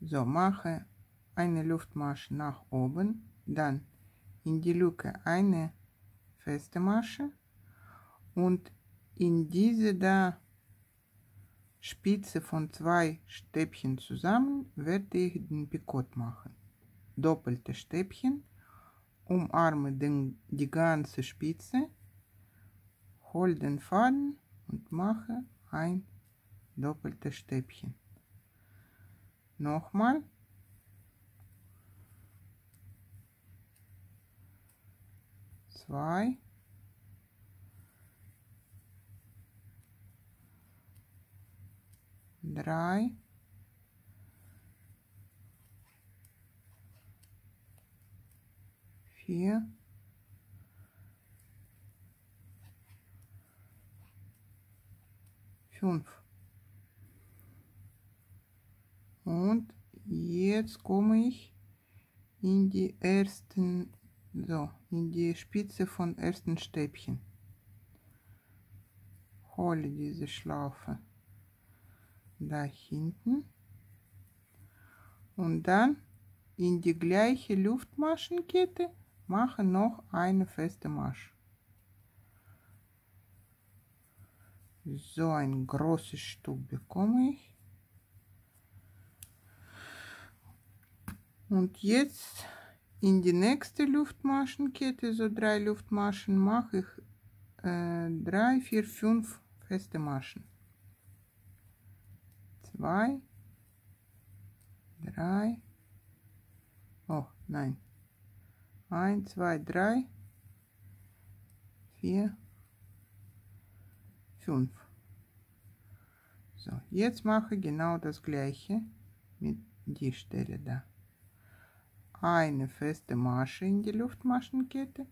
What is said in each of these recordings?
So, mache eine Luftmasche nach oben, dann in die Lücke eine feste Masche und in diese da Spitze von zwei Stäbchen zusammen werde ich den Pikott machen. Doppelte Stäbchen, umarme den, die ganze Spitze, hol den Faden und mache ein doppeltes Stäbchen. Nochmal. Zwei. drei, vier, fünf. Und jetzt komme ich in die ersten, so, in die Spitze von ersten Stäbchen. Hole diese Schlaufe da hinten und dann in die gleiche Luftmaschenkette mache noch eine feste Masche. So ein großes Stück bekomme ich. Und jetzt in die nächste Luftmaschenkette, so drei Luftmaschen, mache ich äh, drei, vier, fünf feste Maschen zwei, drei, oh nein, ein, zwei, drei, vier, fünf. So, jetzt mache genau das gleiche mit die Stelle da. Eine feste Masche in die Luftmaschenkette,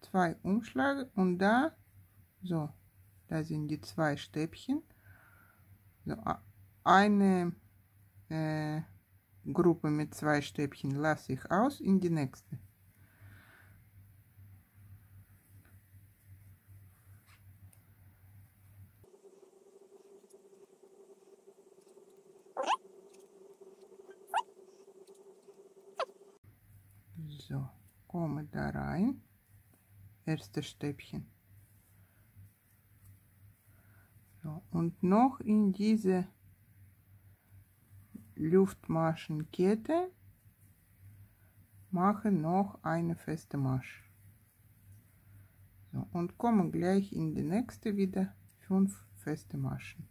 zwei Umschläge und da, so, da sind die zwei Stäbchen so, eine äh, Gruppe mit zwei Stäbchen lasse ich aus in die nächste. So, komme da rein. Erstes Stäbchen. So, und noch in diese Luftmaschenkette mache noch eine feste Masche. So, und komme gleich in die nächste wieder fünf feste Maschen.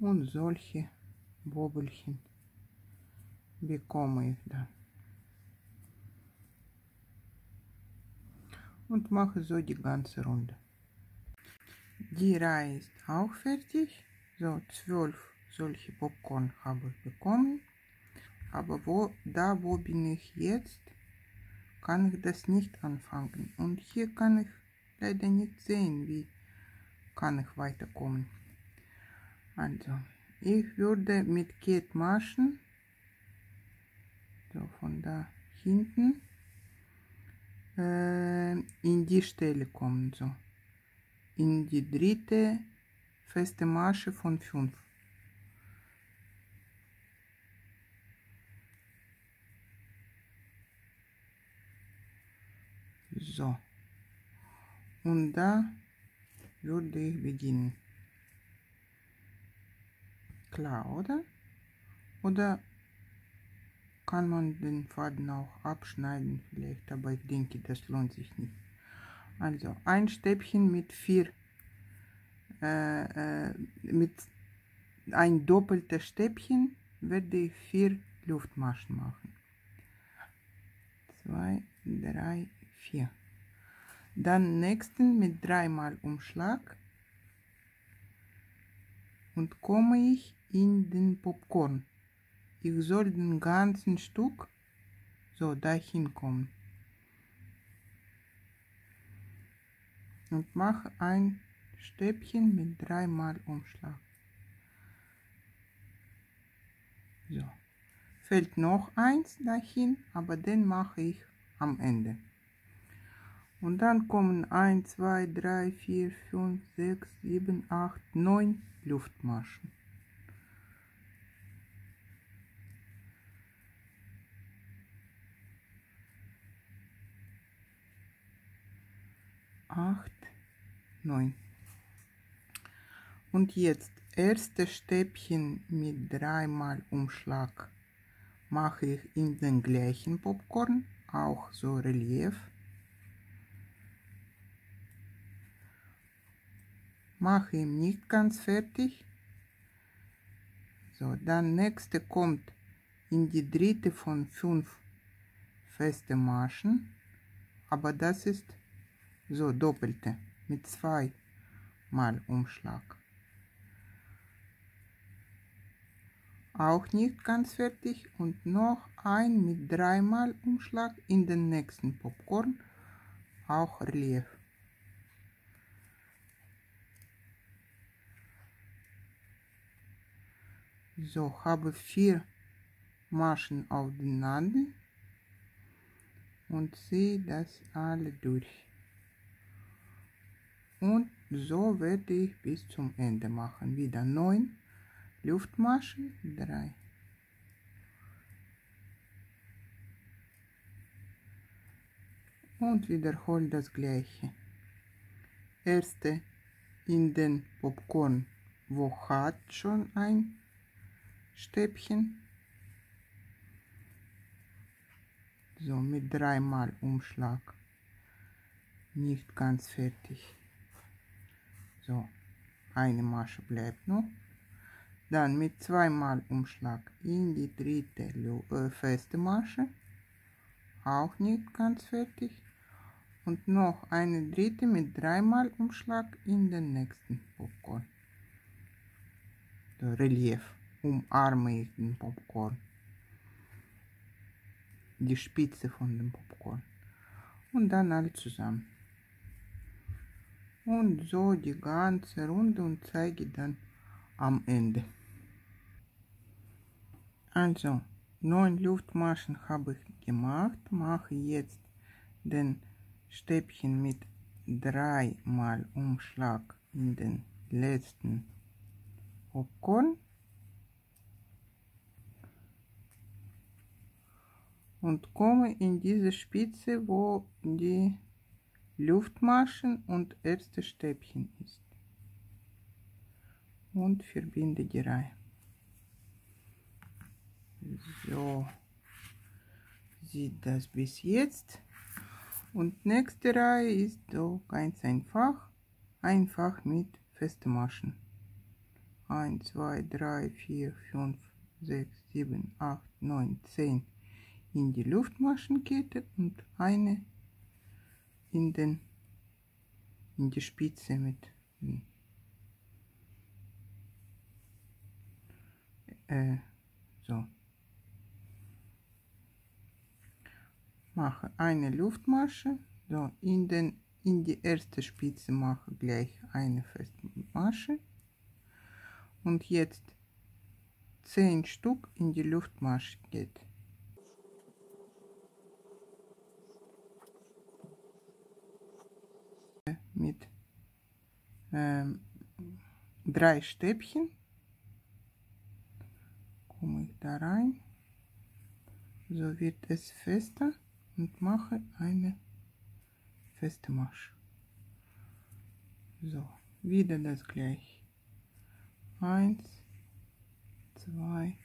Und solche Bobbelchen bekomme ich dann. und mache so die ganze Runde. Die Reihe ist auch fertig. So, zwölf solche Popcorn habe ich bekommen. Aber wo, da wo bin ich jetzt, kann ich das nicht anfangen. Und hier kann ich leider nicht sehen, wie kann ich weiterkommen. Also, ich würde mit Kettmaschen, so von da hinten, äh, in die Stelle kommen, so. In die dritte feste Masche von 5. So. Und da würde ich beginnen. Klar, oder? Oder kann man den Faden auch abschneiden vielleicht, aber ich denke, das lohnt sich nicht. Also ein Stäbchen mit vier, äh, äh, mit ein doppeltes Stäbchen werde ich vier Luftmaschen machen. Zwei, drei, vier. Dann nächsten mit dreimal Umschlag und komme ich in den Popcorn ich soll den ganzen Stück so dahin kommen und mache ein Stäbchen mit dreimal Umschlag. So, fällt noch eins dahin, aber den mache ich am Ende. Und dann kommen 1, 2, 3, 4, 5, 6, 7, 8, 9 Luftmaschen. Acht, neun. Und jetzt erste Stäbchen mit dreimal Umschlag mache ich in den gleichen Popcorn, auch so Relief. Mache ihn nicht ganz fertig. So, dann nächste kommt in die dritte von fünf feste Maschen, aber das ist so doppelte mit zwei mal Umschlag. Auch nicht ganz fertig und noch ein mit dreimal Umschlag in den nächsten Popcorn, auch Relief. So, habe vier Maschen auf den Nadel und ziehe das alle durch. Und so werde ich bis zum Ende machen. Wieder 9 Luftmaschen, 3. Und wiederhole das gleiche. Erste in den Popcorn, wo hat schon ein Stäbchen. So mit dreimal Umschlag. Nicht ganz fertig. So, eine Masche bleibt noch. Dann mit zweimal Umschlag in die dritte äh, feste Masche. Auch nicht ganz fertig. Und noch eine dritte mit dreimal Umschlag in den nächsten Popcorn. Der Relief. Umarme ich den Popcorn. Die Spitze von dem Popcorn. Und dann alle zusammen und so die ganze Runde und zeige dann am Ende. Also, neun Luftmaschen habe ich gemacht, mache jetzt den Stäbchen mit dreimal Umschlag in den letzten Popcorn und komme in diese Spitze, wo die Luftmaschen und erste Stäbchen ist. Und verbinde die Reihe. So sieht das bis jetzt. Und nächste Reihe ist so ganz einfach. Einfach mit festen Maschen. 1, 2, 3, 4, 5, 6, 7, 8, 9, 10 in die Luftmaschenkette und eine in den in die Spitze mit äh, so. Mache eine Luftmasche. So in den in die erste Spitze mache gleich eine feste Masche und jetzt 10 Stück in die Luftmasche geht mit ähm, drei Stäbchen. Komme ich da rein. So wird es fester und mache eine feste Masche so wieder das gleiche. Eins zwei.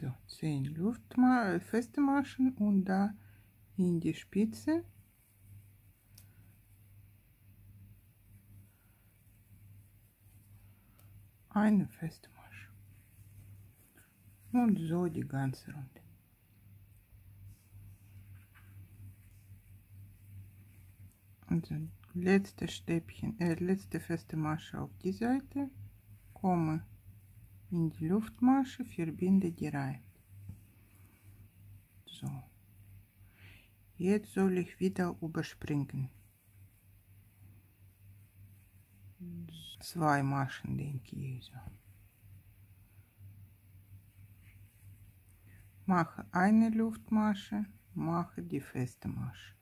So, 10 Luftma feste Maschen und da in die Spitze eine feste Masche. Und so die ganze Runde. Also letzte Stäbchen, äh, letzte feste Masche auf die Seite, komme in die Luftmasche, verbinde die Reihe. So. Jetzt soll ich wieder überspringen. Zwei Maschen, denke ich. Mache eine Luftmasche, mache die feste Masche.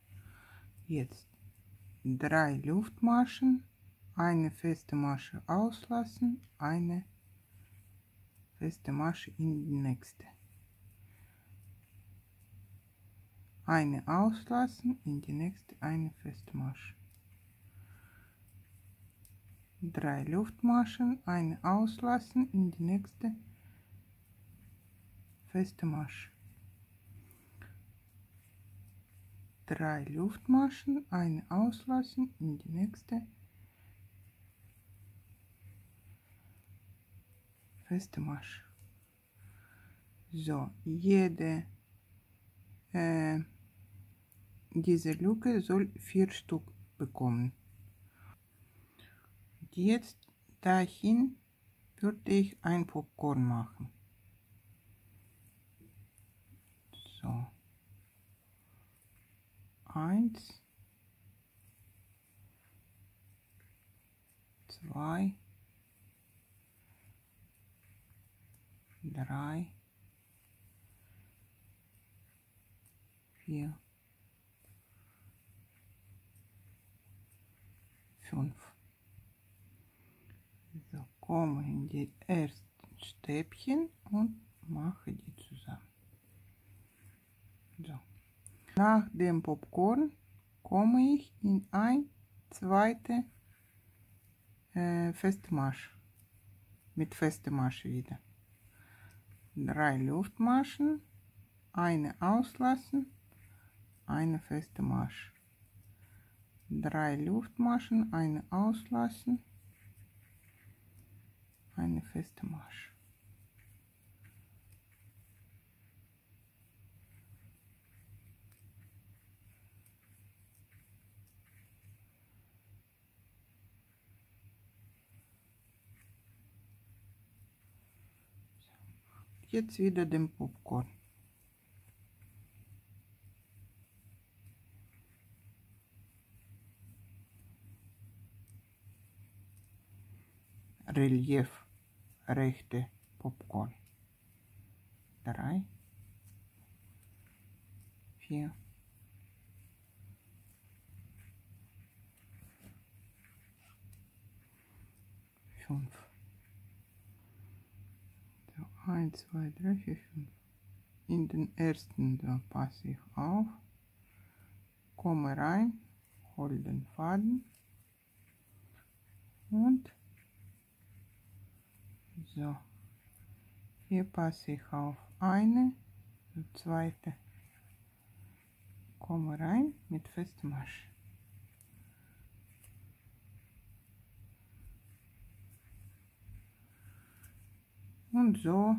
Jetzt drei Luftmaschen, eine feste Masche auslassen, eine feste Masche in die nächste. Eine auslassen, in die nächste eine feste Masche. Drei Luftmaschen, eine auslassen, in die nächste feste Masche. Drei Luftmaschen, eine auslassen, in die nächste feste Masche. So, jede äh, diese Lücke soll vier Stück bekommen. Jetzt dahin würde ich ein Popcorn machen. So. Eins. Zwei. Drei. Vier. Fünf. So, komme in die ersten Stäbchen und mache die zusammen. So. Nach dem Popcorn komme ich in ein zweite äh, Festmarsch mit feste Masche wieder. Drei Luftmaschen, eine auslassen, eine feste Masche. Drei Luftmaschen, eine auslassen, eine feste Masche. Jetzt wieder den Popcorn. Relief rechte Popcorn. Drei, vier, fünf. So, eins, zwei, drei, vier, fünf. In den ersten da passe ich auf, komme rein, hol den Faden und so, hier passe ich auf eine, die zweite, komme rein mit Festmasch. Und so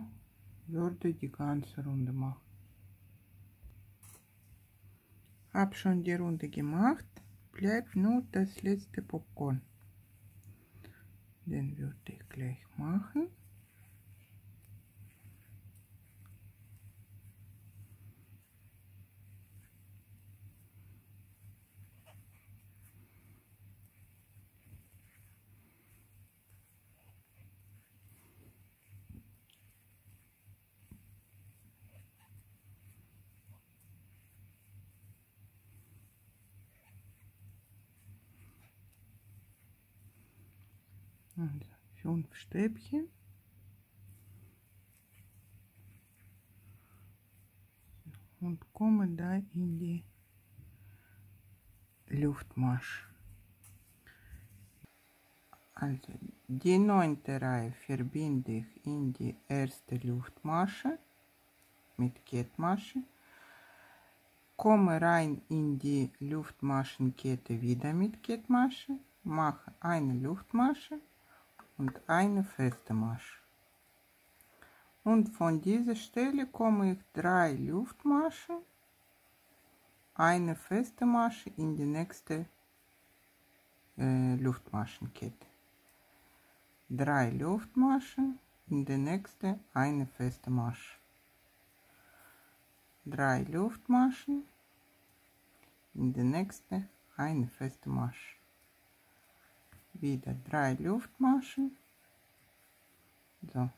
würde die ganze Runde machen. Hab schon die Runde gemacht, bleibt nur das letzte Popcorn. Den würde ich gleich machen. Also fünf Stäbchen. Und komme da in die Luftmasche. Also die neunte Reihe verbinde ich in die erste Luftmasche mit Kettmasche. Komme rein in die Luftmaschenkette wieder mit Kettmasche, mache eine Luftmasche und eine feste Masche. Und von dieser Stelle komme ich drei Luftmaschen, eine feste Masche in die nächste äh, Luftmaschenkette. Drei Luftmaschen, in die nächste eine feste Masche. Drei Luftmaschen, in die nächste eine feste Masche wieder drei Luftmaschen. So,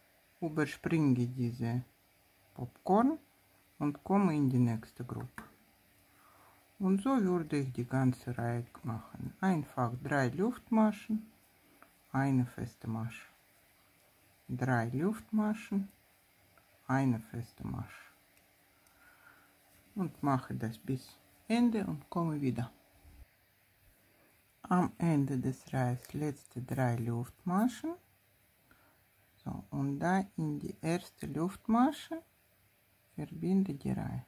überspringe diese Popcorn und komme in die nächste Gruppe. Und so würde ich die ganze Reihe machen. Einfach drei Luftmaschen, eine feste Masche. Drei Luftmaschen, eine feste Masche. Und mache das bis Ende und komme wieder. Am Ende des Reihes letzte drei Luftmaschen. So, und da in die erste Luftmasche verbinde die Reihe.